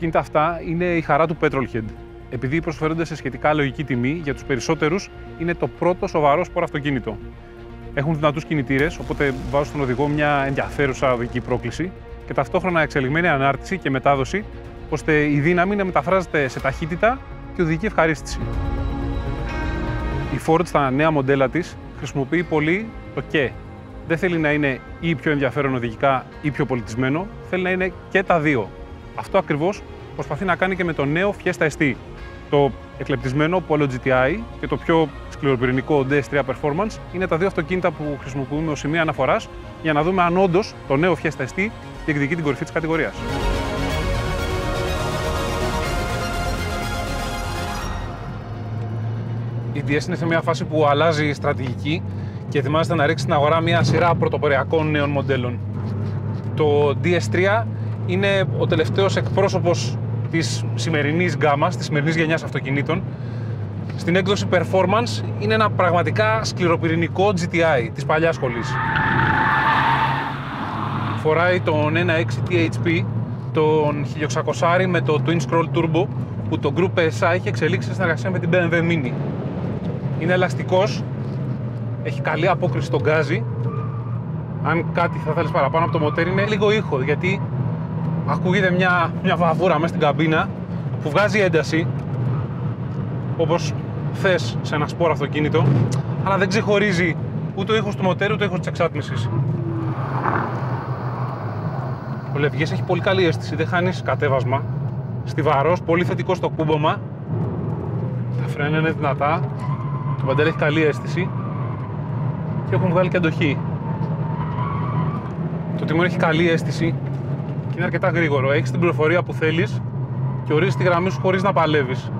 αυτοκίνητα αυτά είναι η χαρά του Petrolhead. Επειδή προσφέρονται σε σχετικά λογική τιμή, για τους περισσότερους είναι το πρώτο σοβαρό σπορ αυτοκίνητο. Έχουν δυνατούς κινητήρες, οπότε βάζουν στον οδηγό μια ενδιαφέρουσα οδική πρόκληση και ταυτόχρονα εξελιγμένη ανάρτηση και μετάδοση, ώστε η δύναμη να μεταφράζεται σε ταχύτητα και οδική ευχαρίστηση. Η Ford στα νέα μοντέλα της χρησιμοποιεί πολύ το και. Δεν θέλει να είναι ή πιο ενδιαφέρον οδηγικά ή πιο πολιτισμένο, θέλει να είναι και τα δύο. Αυτό ακριβώς προσπαθεί να κάνει και με το νέο Fiesta ST. Το εκλεπτισμένο Polo GTI και το πιο σκληροπυρηνικό DS3 Performance είναι τα δύο αυτοκίνητα που χρησιμοποιούμε ως σημεία αναφοράς για να δούμε αν όντως το νέο Fiesta ST διεκδικεί την κορυφή της κατηγορίας. Η DS είναι σε μια φάση που αλλάζει η στρατηγική και ετοιμάζεται να ρίξει στην αγορά μια σειρά πρωτοποριακών νέων μοντέλων. Το DS3 είναι ο τελευταίος εκπρόσωπος της σημερινής γκάμας, της σημερινής γενιάς αυτοκινήτων. Στην έκδοση Performance είναι ένα πραγματικά σκληροπυρηνικό GTI της παλιάς σχολής. Φοράει τον 1.6 THP, τον 1600 με το Twin Scroll Turbo που το Group SA έχει εξελίξει σε συνεργασία με την BMW Mini. Είναι ελαστικός, έχει καλή απόκριση στον γκάζι. Αν κάτι θα θέλεις παραπάνω από το μοτέρ είναι λίγο ήχο, γιατί ακούγεται μια, μια βαβούρα μέσα στην καμπίνα που βγάζει ένταση, όπως θες σε ένα σπόρο αυτοκίνητο, αλλά δεν ξεχωρίζει ούτε ο ήχος του μοτέρ ούτε ο ήχος της εξάτμισης. Ο Λευγές έχει πολύ καλή αίσθηση, δεν χάνεις κατέβασμα. Στιβαρός, πολύ θετικός στο κούμπομα. Τα φρένα είναι δυνατά. Το παντέλ έχει καλή αίσθηση. Και έχουν βγάλει και αντοχή. Το τιμόνι έχει καλή αίσθηση και είναι αρκετά γρήγορο. Έχεις την πληροφορία που θέλεις και ορίζεις τη γραμμή σου χωρίς να παλεύεις.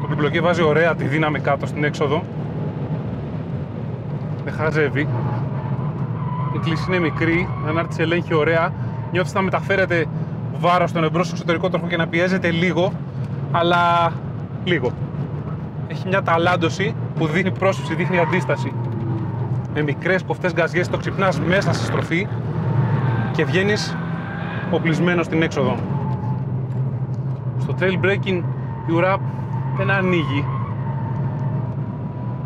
Το επιπλοκή βάζει ωραία τη δύναμη κάτω στην έξοδο. Δεν χαζεύει. Η κλίση είναι μικρή, η ανάρτηση ελέγχει ωραία. Νιώθεις να μεταφέρεται βάρος στον εμπρός στο εξωτερικό τρόπο και να πιέζεται λίγο, αλλά λίγο. Έχει μια ταλάντωση που δίνει πρόσφυση, δείχνει αντίσταση. Με μικρές κοφτές γκαζιές το ξυπνάς μέσα στη στροφή και βγαίνεις οπλισμένο στην έξοδο. Στο trail breaking η ουρά δεν ανοίγει.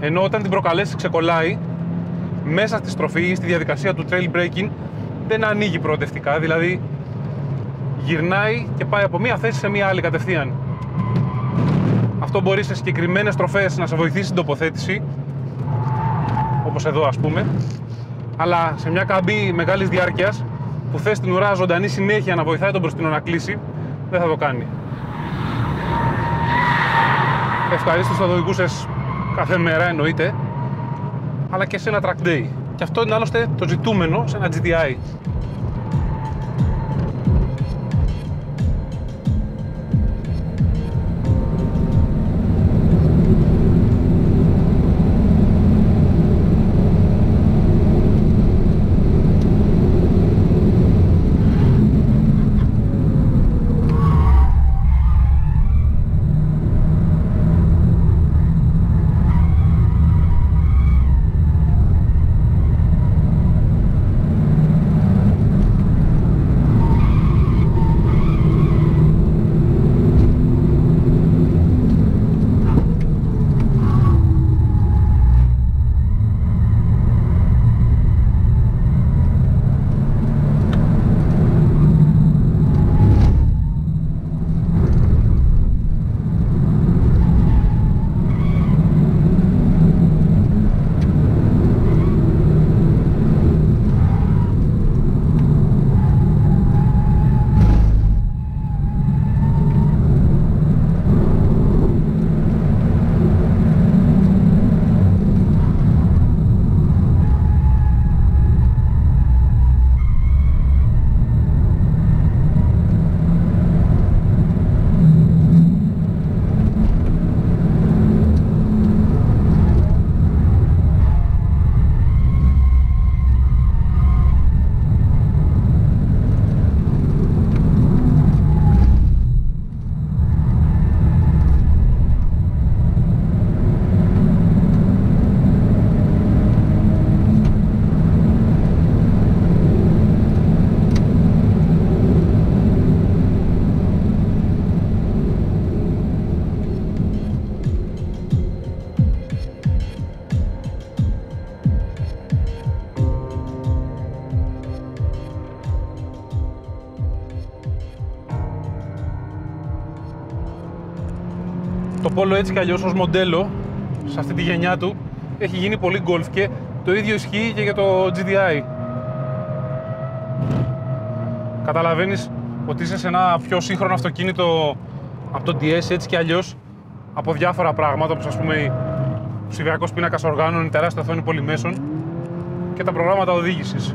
Ενώ όταν την προκαλέσει ξεκολλάει, μέσα στη στροφή ή στη διαδικασία του trail breaking δεν ανοίγει προοδευτικά, δηλαδή γυρνάει και πάει από μία θέση σε μία άλλη κατευθείαν. Αυτό μπορεί σε συγκεκριμένες στροφές να σε βοηθήσει στην τοποθέτηση, όπως εδώ ας πούμε, αλλά σε μια καμπή μεγάλης διάρκειας που θες την ουρά ζωντανή συνέχεια να βοηθάει τον μπροστινό να κλείσει, δεν θα το κάνει. Ευχαρίστως θα το οδηγούσε κάθε μέρα εννοείται, αλλά και σε ένα track day. Και αυτό είναι άλλωστε το ζητούμενο σε ένα GTI. Το Polo έτσι κι αλλιώς ως μοντέλο, σε αυτή τη γενιά του, έχει γίνει πολύ golf και το ίδιο ισχύει και για το GDI. Καταλαβαίνεις ότι είσαι σε ένα πιο σύγχρονο αυτοκίνητο από το DS έτσι κι αλλιώς από διάφορα πράγματα, όπως ας πούμε ο ψηφιακός πίνακας οργάνων, η τεράστια οθόνη πολυμέσων και τα προγράμματα οδήγησης.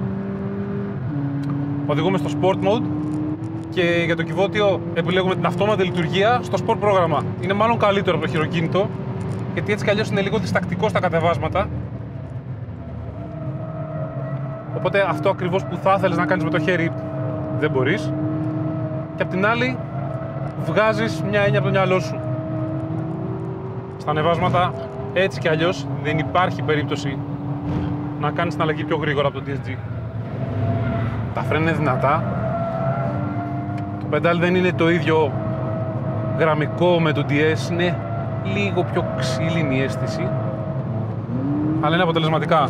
Οδηγούμε στο Sport Mode και για το κυβότιο επιλέγουμε την αυτόματη λειτουργία στο Sport πρόγραμμα. Είναι μάλλον καλύτερο από το χειροκίνητο, γιατί έτσι κι αλλιώς είναι λίγο διστακτικό στα κατεβάσματα. Οπότε αυτό ακριβώς που θα ήθελες να κάνεις με το χέρι δεν μπορείς. Και απ' την άλλη βγάζεις μια έννοια από το μυαλό σου. Στα ανεβάσματα έτσι κι αλλιώς δεν υπάρχει περίπτωση να κάνεις την αλλαγή πιο γρήγορα από το DSG. Τα φρένα είναι δυνατά. Το πεντάλι δεν είναι το ίδιο γραμμικό με το DS, είναι λίγο πιο ξύλινη η αίσθηση. Αλλά είναι αποτελεσματικά.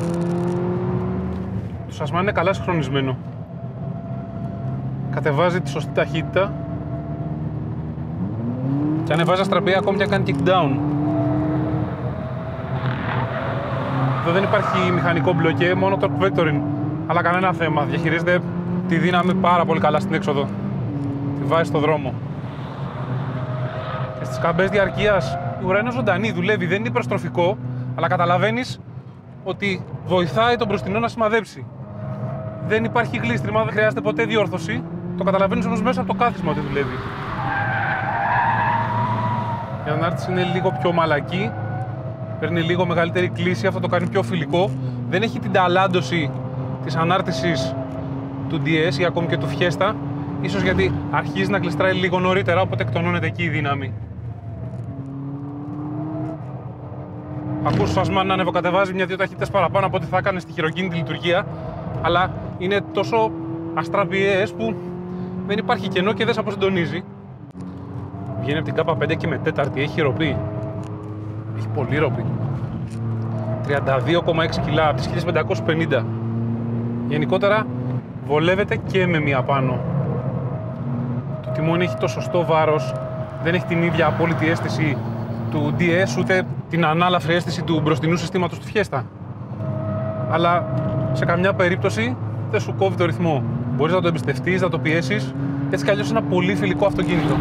Το σασμάν είναι καλά συγχρονισμένο. Κατεβάζει τη σωστή ταχύτητα και ανεβάζει αστραπή ακόμη και κάνει kick down. Εδώ δεν υπάρχει μηχανικό μπλοκέ, μόνο το vectoring. Αλλά κανένα θέμα. Διαχειρίζεται τη δύναμη πάρα πολύ καλά στην έξοδο. Τη βάζει στο δρόμο. Και στις καμπές διαρκείας η ουρά είναι ζωντανή, δουλεύει, δεν είναι υπερστροφικό, αλλά καταλαβαίνεις ότι βοηθάει τον μπροστινό να σημαδέψει. Δεν υπάρχει γλίστριμα, δεν χρειάζεται ποτέ διόρθωση. Το καταλαβαίνεις όμως μέσα από το κάθισμα ότι δουλεύει. Η ανάρτηση είναι λίγο πιο μαλακή, παίρνει λίγο μεγαλύτερη κλίση, αυτό το κάνει πιο φιλικό. Δεν έχει την ταλάντωση της ανάρτησης του DS ή ακόμη και του Fiesta, ίσως γιατί αρχίζει να κλειστράει λίγο νωρίτερα, οπότε εκτονώνεται εκεί η δύναμη. Ακούς φασμά να ανεβοκατεβάζει μια-δύο ταχύτητες παραπάνω από ό,τι θα έκανε στη χειροκίνητη λειτουργία, αλλά είναι τόσο αστραπιαίες που δεν υπάρχει κενό και δεν σε αποσυντονίζει. Βγαίνει από την ΚΑΠΑ 5 και με τέταρτη, έχει ροπή. Έχει πολύ ροπή. 32,6 κιλά από τις 1550. Γενικότερα βολεύεται και με μία πάνω. Το τιμόνι έχει το σωστό βάρος, δεν έχει την ίδια απόλυτη αίσθηση του DS, ούτε την ανάλαφρη αίσθηση του μπροστινού συστήματος του Fiesta. Αλλά σε καμιά περίπτωση δεν σου κόβει το ρυθμό. Μπορείς να το εμπιστευτείς, να το πιέσεις, έτσι κι αλλιώς είναι ένα πολύ φιλικό αυτοκίνητο.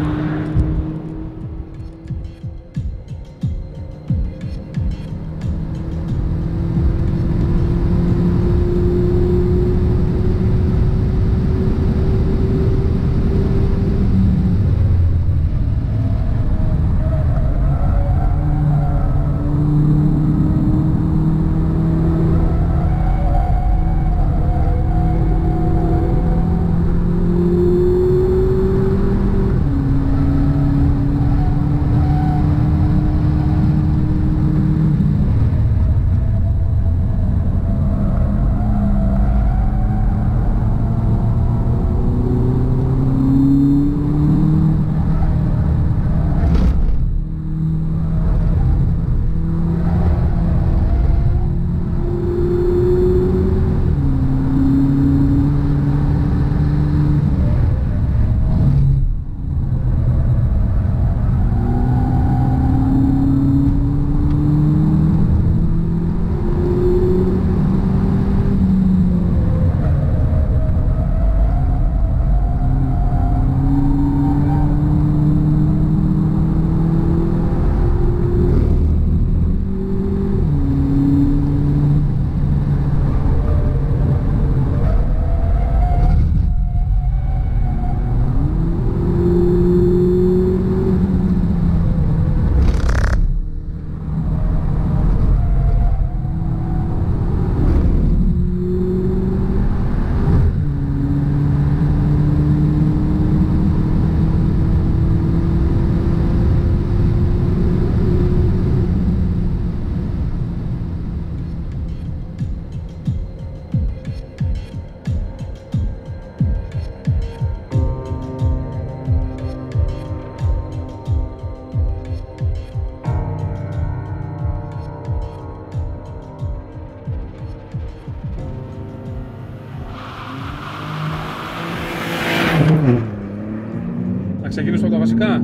Ξεκινήσω από τα βασικά.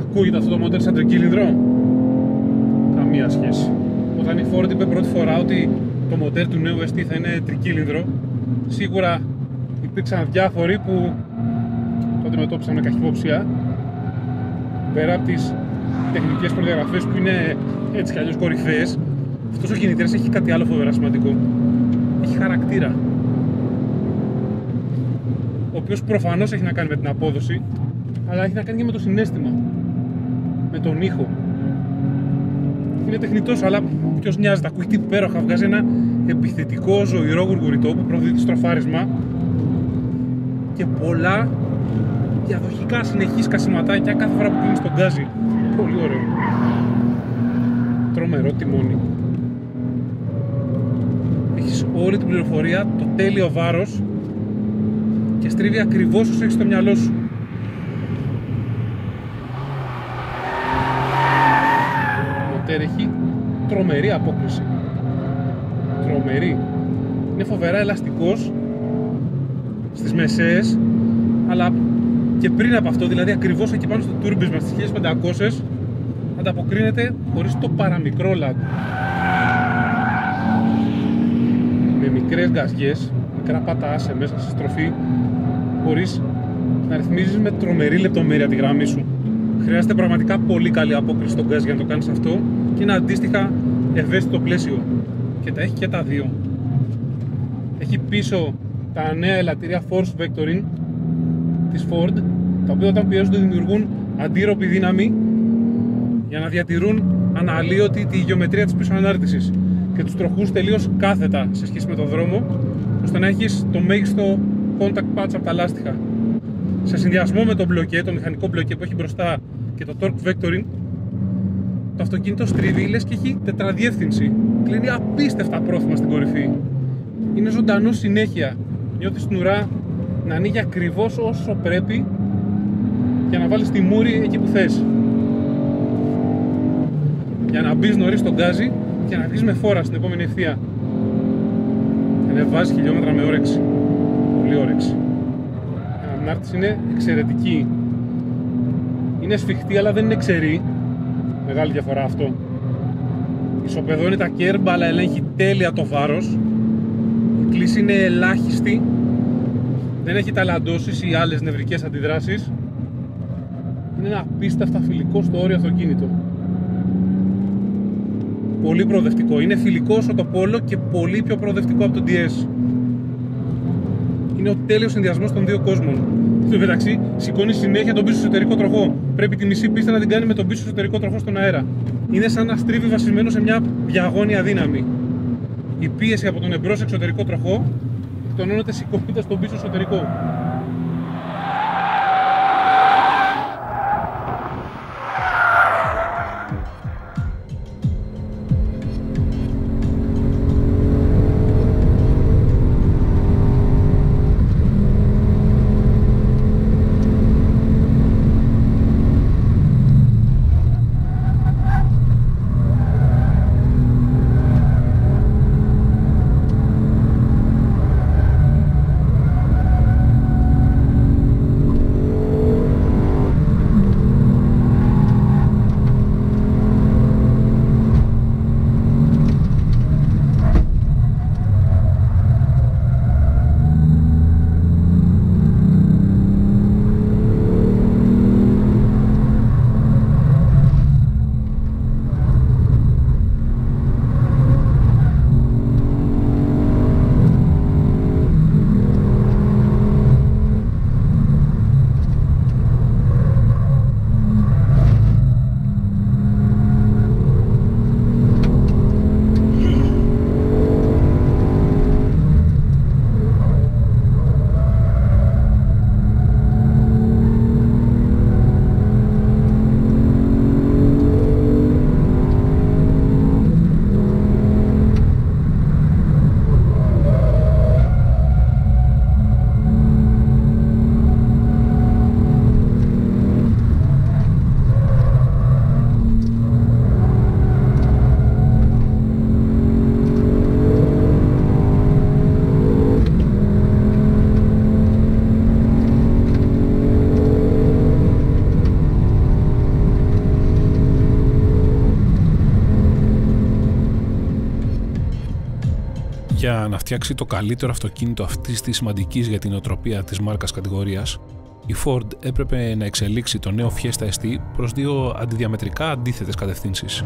Ακούγεται αυτό το μοντέρ σαν τρικύλινδρο. Καμία σχέση. Όταν η Ford είπε πρώτη φορά ότι το μοντέρ του νέου ST θα είναι τρικύλινδρο, σίγουρα υπήρξαν διάφοροι που το αντιμετώπισαν με καχυποψία. Πέρα από τις τεχνικές προδιαγραφές που είναι έτσι κι αλλιώς κορυφαίες, αυτός ο κινητήρας έχει κάτι άλλο φοβερά σημαντικό. Έχει χαρακτήρα. Ο οποίος προφανώς έχει να κάνει με την απόδοση, αλλά έχει να κάνει και με το συνέστημα. Με τον ήχο. Είναι τεχνητός, αλλά ποιος νοιάζεται. Ακούγεται υπέροχα. Βγάζει ένα επιθετικό ζωηρό γουργουριτό που προδίδει στροφάρισμα και πολλά διαδοχικά συνεχής κασιματάκια κάθε φορά που κλείνει τον γκάζι. Πολύ ωραίο. Τρομερό τιμόνι. Έχεις όλη την πληροφορία, το τέλειο βάρος και στρίβει ακριβώς όσο έχει στο μυαλό σου. Μοτέρ έχει τρομερή απόκριση. Τρομερή. Είναι φοβερά ελαστικός στις μεσαίες, αλλά και πριν από αυτό, δηλαδή ακριβώς εκεί πάνω στο τούρμπισμα στις 1500, ανταποκρίνεται χωρίς το παραμικρό lag. Με μικρές γκαζιές, μικρά πατάσε μέσα στη στροφή, μπορείς να ρυθμίζεις με τρομερή λεπτομέρεια τη γραμμή σου. Χρειάζεται πραγματικά πολύ καλή απόκριση στον γκάζ για να το κάνεις αυτό και είναι αντίστοιχα ευαίσθητο πλαίσιο. Και τα έχει και τα δύο. Έχει πίσω τα νέα ελαττήρια Force Vectoring της Ford, τα οποία όταν πιέζονται δημιουργούν αντίρροπη δύναμη για να διατηρούν αναλύωτη τη γεωμετρία της πίσω ανάρτησης και τους τροχούς τελείως κάθετα σε σχέση με τον δρόμο, ώστε να έχεις το μέγιστο contact patch από τα λάστιχα. Σε συνδυασμό με το μπλοκέ, το μηχανικό μπλοκέ που έχει μπροστά και το torque vectoring, το αυτοκίνητο στρίβει λες και έχει τετραδιεύθυνση. Κλείνει απίστευτα πρόθυμα στην κορυφή. Είναι ζωντανό συνέχεια. Νιώθεις την ουρά να ανοίγει ακριβώς όσο πρέπει για να βάλεις τη μούρη εκεί που θες. Για να μπεις νωρίς στον γκάζι και να βγεις με φόρα στην επόμενη ευθεία. Και να βάζει χιλιόμετρα με όρεξη. Πολύ όρεξη. Η ανάρτηση είναι εξαιρετική. Είναι σφιχτή αλλά δεν είναι ξερή. Μεγάλη διαφορά αυτό. Ισοπεδώνει τα κέρμπα αλλά ελέγχει τέλεια το βάρος. Η κλίση είναι ελάχιστη. Δεν έχει ταλαντώσεις ή άλλες νευρικές αντιδράσεις. Είναι ένα απίστευτα φιλικό στο όριο αυτοκίνητο. Πολύ προοδευτικό. Είναι φιλικό όσο το Polo και πολύ πιο προοδευτικό από το DS. Είναι ο τέλειος συνδυασμός των δύο κόσμων. Στο μεταξύ, σηκώνει συνέχεια τον πίσω εσωτερικό τροχό. Πρέπει τη μισή πίστα να την κάνει με τον πίσω εσωτερικό τροχό στον αέρα. Είναι σαν να στρίβει βασισμένο σε μια διαγώνια δύναμη. Η πίεση από τον εμπρός εξωτερικό τροχό εκτονώνεται σηκώνοντας τον πίσω εσωτερικό. Για να φτιάξει το καλύτερο αυτοκίνητο αυτής της σημαντικής για την οτροπία της μάρκας κατηγορίας, η Ford έπρεπε να εξελίξει το νέο Fiesta ST προς δύο αντιδιαμετρικά αντίθετες κατευθύνσεις.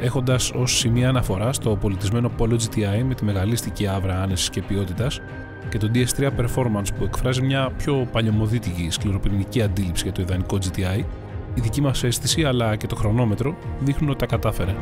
Έχοντας ως σημεία αναφορά το πολιτισμένο Polo GTI με τη μεγαλίστικη άβρα άνεσης και ποιότητας και το DS3 Performance που εκφράζει μια πιο παλιωμοδίτικη σκληροπυρηνική αντίληψη για το ιδανικό GTI, η δική μας αίσθηση αλλά και το χρονόμετρο δείχνουν ότι τα κατάφερε.